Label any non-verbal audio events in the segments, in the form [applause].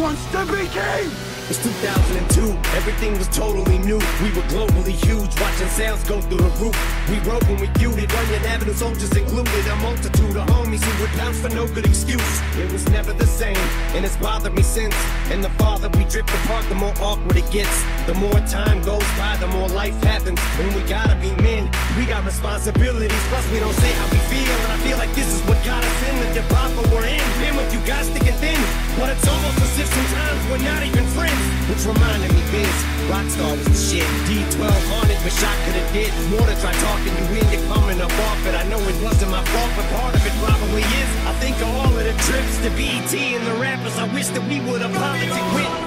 wants to be king! It's 2002, everything was totally new. We were globally huge, watching sales go through the roof. We wrote when we feuded, Onion Avenue soldiers included. A multitude of homies who would pounce for no good excuse. It was never the same, and it's bothered me since. And the farther we drift apart, the more awkward it gets. The more time goes by, the more life happens. And we gotta be men, we got responsibilities. Plus, we don't say how we feel, and I feel like this is what got us in the debacle we're you guys sticking thin, but it's almost as if sometimes we're not even friends. Which reminded me, Biz, Rockstar was the shit. D12 haunted, wish I could've did more to try talking you in. You're coming up off it. I know it wasn't my fault, but part of it probably is. I think of all of the trips to BET and the rappers I wish that we would've politics with.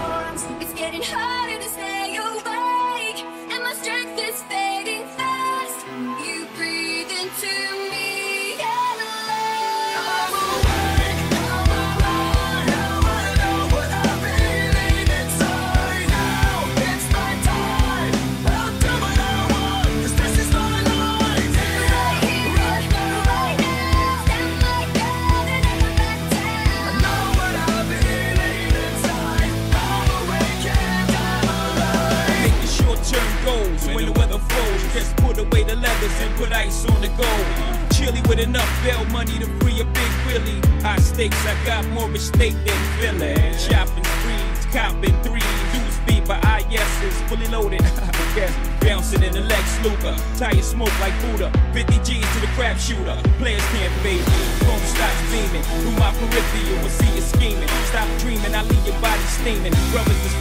Leathers and put ice on the gold. Chilly with enough bail money to free a big Willie. High stakes, I got more at than Philly. Shopping sprees, copping threes. Dudes beat by IS's fully loaded. [laughs] Guess bouncing in the Lex Luger. Tire smoke like Buddha. 50 G's to the crap shooter. Players can't fade me. Phone starts beaming. Through my peripheral, will see you scheming. Stop dreaming, I leave your body steaming. Brothers is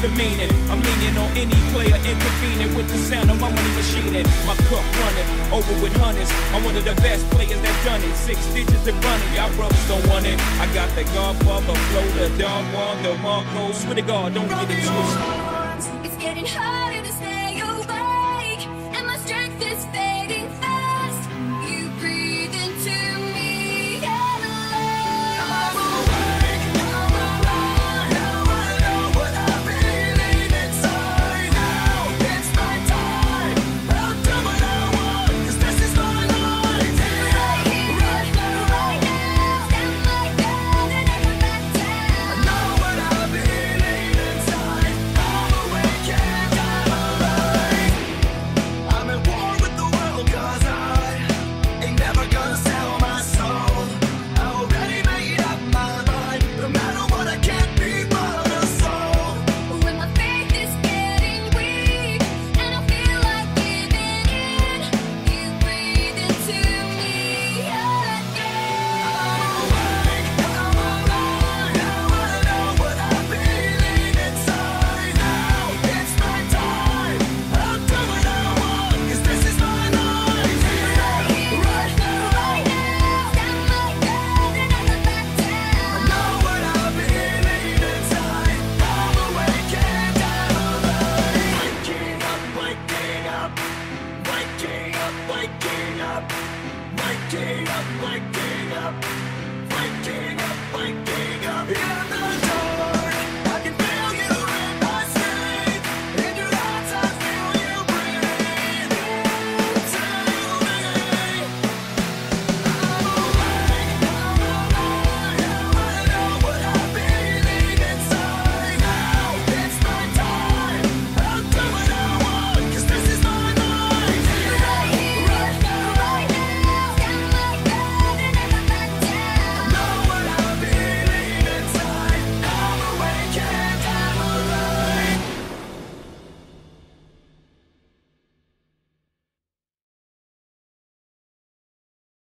the meaning? I'm leaning on any player intervening with the sound of my money machining. My cup running over with hundreds. I'm one of the best players that done it. Six digits and running, y'all brothers don't want it. I got the Godfather flow, the dog one, the Marco. Swear to God, don't get it twisted. Up, waking up, waking up, waking up, waking